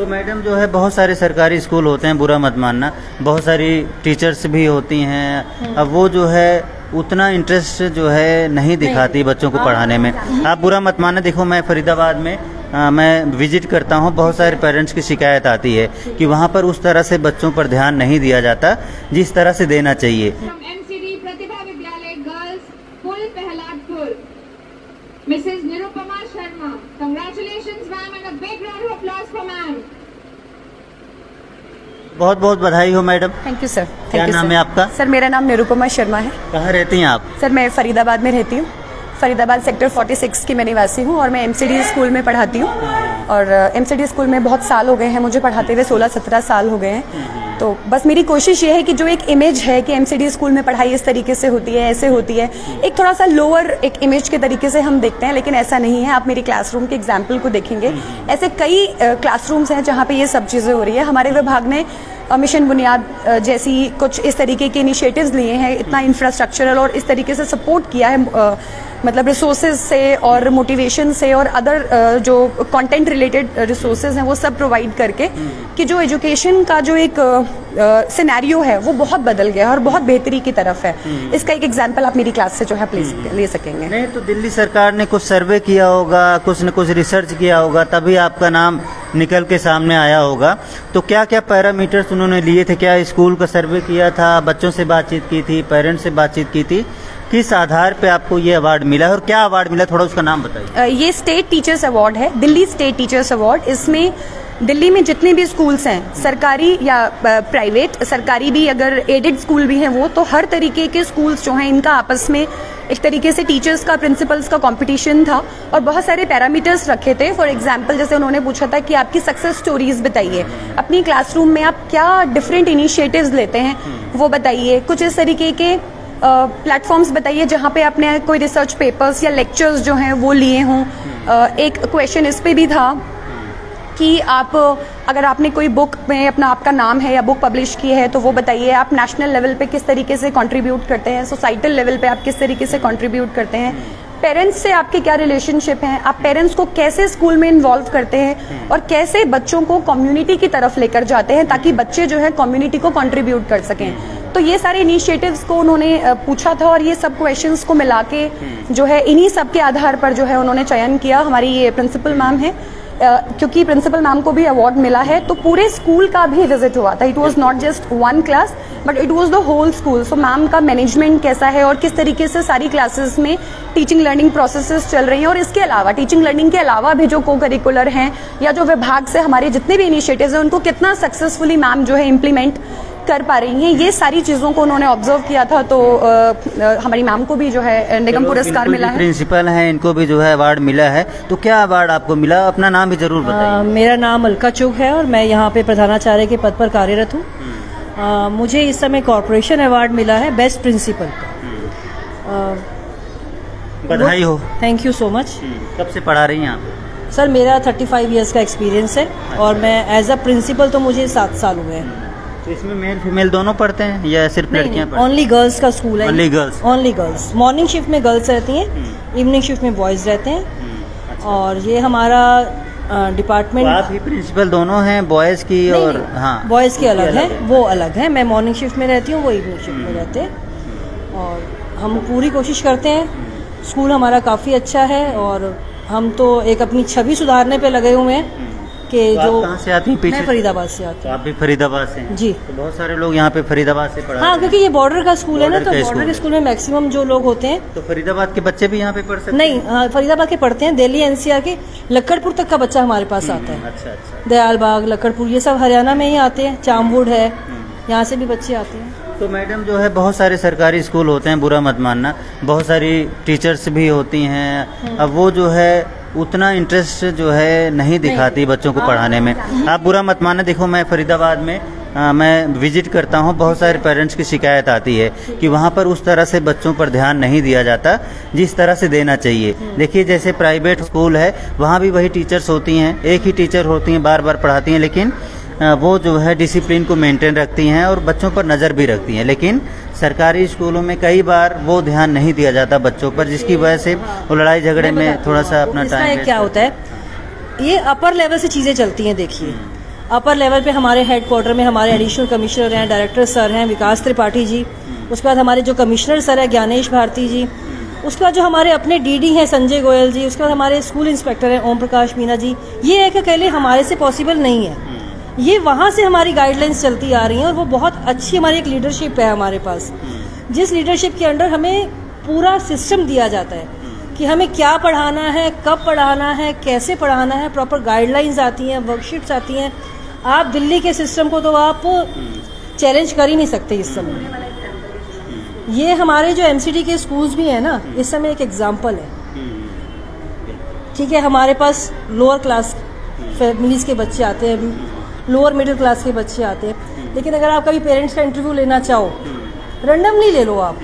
तो मैडम जो है बहुत सारे सरकारी स्कूल होते हैं बुरा मत मानना। बहुत सारी टीचर्स भी होती हैं। अब वो जो है उतना इंटरेस्ट जो है नहीं दिखाती बच्चों को पढ़ाने में। आप बुरा मत मानना। देखो मैं फरीदाबाद में आ, मैं विज़िट करता हूँ। बहुत सारे पेरेंट्स की शिकायत आती है कि वहाँ पर उस तरह से बच्चों पर ध्यान नहीं दिया जाता जिस तरह से देना चाहिए। बहुत बहुत बधाई हो मैडम। थैंक यू सर क्या नाम है आपका? सर मेरा नाम निरुपमा शर्मा है। कहाँ रहती हैं आप? सर मैं फरीदाबाद में रहती हूँ। फरीदाबाद सेक्टर 46 की मैं निवासी हूँ और मैं एमसीडी स्कूल में पढ़ाती हूँ। और एमसीडी स्कूल में बहुत साल हो गए हैं, मुझे पढ़ाते हुए 16-17 साल हो गए हैं। तो बस मेरी कोशिश ये है कि जो एक इमेज है कि एमसीडी स्कूल में पढ़ाई इस तरीके से होती है, ऐसे होती है, एक थोड़ा सा लोअर एक इमेज के तरीके से हम देखते हैं, लेकिन ऐसा नहीं है। आप मेरी क्लासरूम के एग्ज़ाम्पल को देखेंगे। ऐसे कई क्लासरूम्स हैं जहाँ पे ये सब चीज़ें हो रही है। हमारे विभाग ने मिशन बुनियाद जैसी कुछ इस तरीके के इनिशिएटिव्स लिए हैं, इतना इंफ्रास्ट्रक्चरल और इस तरीके से सपोर्ट किया है मतलब रिसोर्सेज से और मोटिवेशन से और अदर जो कंटेंट रिलेटेड रिसोर्सेज हैं वो सब प्रोवाइड करके कि जो एजुकेशन का जो एक सिनेरियो है वो बहुत बदल गया है और बहुत बेहतरी की तरफ़ है। इसका एक एग्जांपल आप मेरी क्लास से जो है प्लीज़ ले सकेंगे। नहीं तो दिल्ली सरकार ने कुछ सर्वे किया होगा कुछ न कुछ रिसर्च किया होगा तभी आपका नाम निकल के सामने आया होगा। तो क्या क्या पैरामीटर्स उन्होंने लिए थे? क्या स्कूल का सर्वे किया था? बच्चों से बातचीत की थी? पेरेंट्स से बातचीत की थी? किस आधार पे आपको ये अवार्ड मिला है और क्या अवार्ड मिला थोड़ा उसका नाम बताइए। ये स्टेट टीचर्स अवार्ड है, दिल्ली स्टेट टीचर्स अवार्ड इसमें दिल्ली में जितने भी स्कूल्स हैं, सरकारी या प्राइवेट सरकारी भी अगर एडेड स्कूल भी हैं वो तो हर तरीके के स्कूल्स जो हैं, इनका आपस में एक तरीके से टीचर्स का प्रिंसिपल्स का कंपटीशन था और बहुत सारे पैरामीटर्स रखे थे। फॉर एग्जांपल जैसे उन्होंने पूछा था कि आपकी सक्सेस स्टोरीज बताइए। अपनी क्लासरूम में आप क्या डिफरेंट इनिशिएटिव्स लेते हैं, वो बताइए। कुछ इस तरीके के प्लेटफॉर्म्स बताइए जहाँ पे आपने कोई रिसर्च पेपर्स या लेक्चर्स जो हैं वो लिए हों। एक क्वेश्चन इस पे भी था कि आप, अगर आपने कोई बुक में अपना आपका नाम है या बुक पब्लिश की है तो वो बताइए आप नेशनल लेवल पे किस तरीके से कंट्रीब्यूट करते हैं सोसाइटल लेवल पे आप किस तरीके से कंट्रीब्यूट करते हैं। पेरेंट्स से आपके क्या रिलेशनशिप हैं? आप पेरेंट्स को कैसे स्कूल में इन्वॉल्व करते हैं? और कैसे बच्चों को कम्युनिटी की तरफ़ लेकर जाते हैं ताकि बच्चे जो है कम्युनिटी को कंट्रीब्यूट कर सकें? तो ये सारे इनिशिएटिव्स को उन्होंने पूछा था और ये सब क्वेश्चंस को मिला के जो है इन्हीं सब के आधार पर जो है उन्होंने चयन किया। हमारी ये प्रिंसिपल मैम है। क्योंकि प्रिंसिपल मैम को भी अवार्ड मिला है तो पूरे स्कूल का भी विज़िट हुआ था। It was not just one class but it was the whole school so ma'am का मैनेजमेंट कैसा है और किस तरीके से सारी क्लासेस में टीचिंग लर्निंग प्रोसेसेस चल रही हैं और इसके अलावा टीचिंग लर्निंग के अलावा भी जो को करिकुलर हैं या जो विभाग से हमारे जितने भी इनिशिएटिव्स हैं उनको कितना सक्सेसफुली मैम जो है इम्प्लीमेंट कर पा रही हैं। ये सारी चीज़ों को उन्होंने ऑब्ज़र्व किया था तो हमारी मैम को भी जो है निगम पुरस्कार मिला है। प्रिंसिपल हैं इनको भी जो है अवार्ड मिला है। तो क्या अवार्ड आपको मिला? अपना नाम भी ज़रूर बताइए। मेरा नाम अलका चुग है और मैं यहाँ पे प्रधानाचार्य के पद पर कार्यरत हूँ। मुझे इस समय कॉरपोरेशन अवार्ड मिला है बेस्ट प्रिंसिपल बधाई हो। थैंक यू सो मच कब से पढ़ा रही हैं आप? सर मेरा 35 इयर्स का एक्सपीरियंस है और मैं एज अ प्रिंसिपल तो मुझे सात साल हुए हैं। तो इसमें मेल फीमेल दोनों पढ़ते हैं या सिर्फ़ लड़कियाँ ओनली गर्ल्स का स्कूल है। Only girls? Only girls morning shift में गर्ल्स रहती हैं इवनिंग शिफ्ट में बॉयज़ रहते हैं। हैं अच्छा। और ये हमारा तो डिपार्टमेंट आप ही प्रिंसिपल दोनों हैं बॉयज़ की और हाँ। बॉयज़ की अलग उनकी है वो अलग है। मैं मॉर्निंग शिफ्ट में रहती हूँ वो इवनिंग शिफ्ट में रहते हैं। और हम पूरी कोशिश करते हैं। स्कूल हमारा काफ़ी अच्छा है और हम तो एक अपनी छवि सुधारने पे लगे हुए हैं। कि तो जो कहाँ से आती हैं? मैं फरीदाबाद से आती तो हूँ। आप भी फरीदाबाद से हैं? जी। तो बहुत सारे लोग यहाँ पे फरीदाबाद से पढ़ा हाँ क्योंकि ये बॉर्डर का स्कूल है ना तो बॉर्डर स्कूल के स्कूल में मैक्सिमम जो लोग होते हैं तो फरीदाबाद के बच्चे भी यहाँ पे पढ़ सकते नहीं हाँ, फरीदाबाद के पढ़ते हैं। दिल्ली एनसीआर के लक्कड़पुर तक का बच्चा हमारे पास आता है। अच्छा अच्छा। दयाल बाग लक्कड़पुर ये सब हरियाणा में ही आते हैं। चामवुड है। यहाँ से भी बच्चे आते हैं। तो मैडम जो है बहुत सारे सरकारी स्कूल होते हैं बुरा मत मानना। बहुत सारी टीचर्स भी होती हैं। अब वो जो है उतना इंटरेस्ट जो है नहीं दिखाती बच्चों को पढ़ाने में। आप बुरा मत माना देखो मैं फरीदाबाद में आ, मैं विज़िट करता हूँ बहुत सारे पेरेंट्स की शिकायत आती है कि वहाँ पर उस तरह से बच्चों पर ध्यान नहीं दिया जाता जिस तरह से देना चाहिए। देखिए जैसे प्राइवेट स्कूल है वहाँ भी वही टीचर्स होती हैं एक ही टीचर होती हैं बार बार पढ़ाती हैं लेकिन वो जो है डिसिप्लिन को मेंटेन रखती हैं और बच्चों पर नज़र भी रखती हैं। लेकिन सरकारी स्कूलों में कई बार वो ध्यान नहीं दिया जाता बच्चों पर जिसकी वजह से वो लड़ाई झगड़े में थोड़ा सा अपना टाइम क्या होता है। ये अपर लेवल से चीज़ें चलती हैं देखिए। अपर लेवल पे हमारे हेड क्वार्टर में हमारे एडिशनल कमिश्नर हैं डायरेक्टर सर हैं विकास त्रिपाठी जी। उसके बाद हमारे जो कमिश्नर सर हैं ज्ञानेश भारती जी। उसके बाद जो हमारे अपने डीडी हैं संजय गोयल जी। उसके बाद हमारे स्कूल इंस्पेक्टर हैं ओम प्रकाश मीना जी। ये एक अकेले हमारे से पॉसिबल नहीं है। ये वहाँ से हमारी गाइडलाइंस चलती आ रही हैं और वो बहुत अच्छी हमारी एक लीडरशिप है हमारे पास। जिस लीडरशिप के अंडर हमें पूरा सिस्टम दिया जाता है कि हमें क्या पढ़ाना है कब पढ़ाना है कैसे पढ़ाना है प्रॉपर गाइडलाइंस आती हैं वर्कशीट्स आती हैं। आप दिल्ली के सिस्टम को तो आप चैलेंज कर ही नहीं सकते इस समय। ये हमारे जो एमसीडी के स्कूल्स भी हैं ना इस समय एक एग्ज़ाम्पल है। ठीक है हमारे पास लोअर क्लास फैमिलीज़ के बच्चे आते हैं। लोअर मिडिल क्लास के बच्चे आते हैं। लेकिन अगर आप कभी पेरेंट्स का इंटरव्यू लेना चाहो रैंडमली ले लो आप।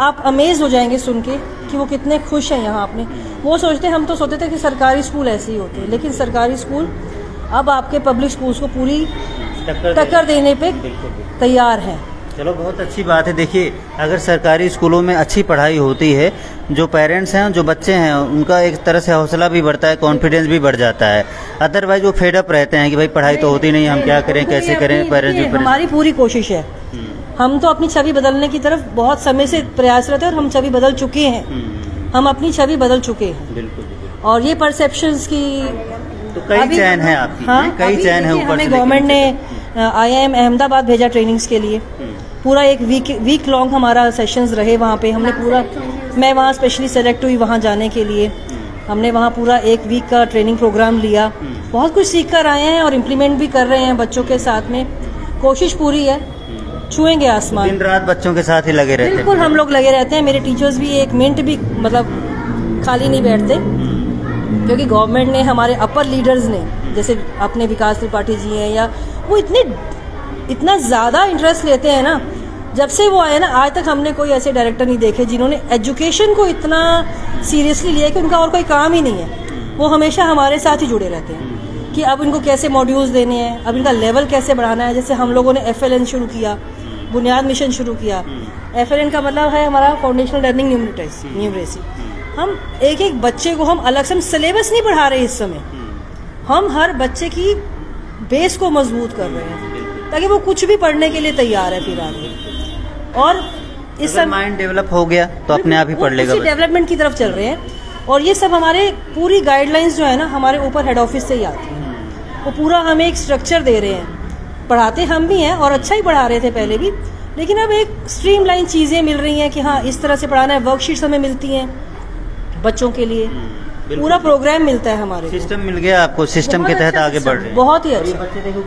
आप अमेज हो जाएँगे सुन के कि वो कितने खुश हैं यहाँ आपने वो सोचते हम तो सोचते थे कि सरकारी स्कूल ऐसे ही होते हैं लेकिन सरकारी स्कूल अब आपके पब्लिक स्कूल्स को पूरी टक्कर देने पे तैयार हैं। चलो बहुत अच्छी बात है। देखिए अगर सरकारी स्कूलों में अच्छी पढ़ाई होती है जो पेरेंट्स हैं जो बच्चे हैं उनका एक तरह से हौसला भी बढ़ता है कॉन्फिडेंस भी बढ़ जाता है। अदरवाइज़ वो फेडअप रहते हैं कि भाई पढ़ाई तो होती नहीं हम क्या करें कैसे करें पेरेंट्स भी हमारी पूरी कोशिश है। हम तो अपनी छवि बदलने की तरफ़ बहुत समय से प्रयासरत है और हम छवि बदल चुके हैं। हम्म, हम अपनी छवि बदल चुके हैं। बिल्कुल और ये परसेप्शन की तो कई चयन है आपकी हाँ कई चयन है ऊपर गवर्नमेंट ने आईआईएम अहमदाबाद भेजा ट्रेनिंग्स के लिए। पूरा एक वीक वीक लॉन्ग हमारा सेशंस रहे वहाँ पे। हमने पूरा मैं वहाँ स्पेशली सेलेक्ट हुई वहाँ जाने के लिए। हमने वहाँ पूरा एक वीक का ट्रेनिंग प्रोग्राम लिया। बहुत कुछ सीख कर आए हैं और इम्प्लीमेंट भी कर रहे हैं बच्चों के साथ में। कोशिश पूरी है। छुएँगे आसमान। दिन रात बच्चों के साथ ही लगे रहते बिल्कुल हम लोग लगे रहते हैं। मेरे टीचर्स भी एक मिनट भी मतलब खाली नहीं बैठते। क्योंकि गवर्नमेंट ने हमारे अपर लीडर्स ने जैसे अपने विकास त्रिपाठी जी हैं या वो इतने, इतना ज़्यादा इंटरेस्ट लेते हैं ना, जब से वो आए ना, आज तक हमने कोई ऐसे डायरेक्टर नहीं देखे जिन्होंने एजुकेशन को इतना सीरियसली लिया कि उनका और कोई काम ही नहीं है। वो हमेशा हमारे साथ ही जुड़े रहते हैं कि अब इनको कैसे मॉड्यूल्स देने हैं, अब इनका लेवल कैसे बढ़ाना है। जैसे हम लोगों ने एफएलएन शुरू किया, बुनियाद मिशन शुरू किया। एफएलएन का मतलब है हमारा फाउंडेशनल लर्निंग न्यूमरेसी हम एक एक बच्चे को हम अलग से हम सिलेबस नहीं पढ़ा रहे इस समय। हम हर बच्चे की बेस को मज़बूत कर रहे हैं ताकि वो कुछ भी पढ़ने के लिए तैयार है फिर आगे। और इस समय माइंड डेवलप हो गया तो अपने आप ही पढ़ लेगा डेवलपमेंट की तरफ़ चल रहे हैं। और ये सब हमारे पूरी गाइडलाइंस जो है ना हमारे ऊपर हेड ऑफ़िस से ही आती है। वो पूरा हमें एक स्ट्रक्चर दे रहे हैं। पढ़ाते हम भी हैं और अच्छा ही पढ़ा रहे थे पहले भी लेकिन अब एक स्ट्रीमलाइन चीज़ें मिल रही हैं कि हाँ इस तरह से पढ़ाना है वर्कशीट्स हमें मिलती हैं बच्चों के लिए। पूरा प्रोग्राम मिलता है हमारे सिस्टम मिल गया आपको सिस्टम के तहत अच्छा आगे बढ़ रहे हैं। बहुत ही अच्छा। बच्चे देखो